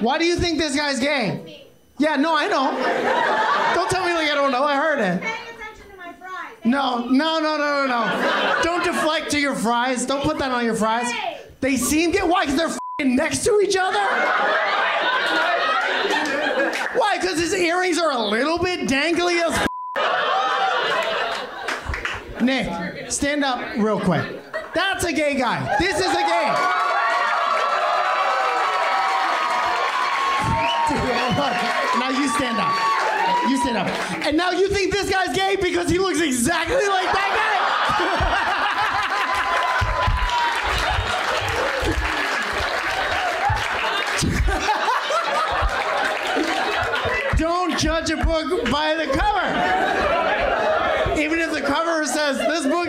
Why do you think this guy's gay? Yeah, no, I know. Don't tell me like I don't know. I heard it. Paying attention to my fries. No, no, no, no, no, no. Don't deflect to your fries. Don't put that on your fries. They seem gay. Why? Because they're fing next to each other? Why? Because his earrings are a little bit dangly as f- Nick, stand up real quick. That's a gay guy. This is a gay. now you stand up. You stand up. And now you think this guy's gay because he looks exactly like that guy. Don't judge a book by the cover. Even if the cover says this book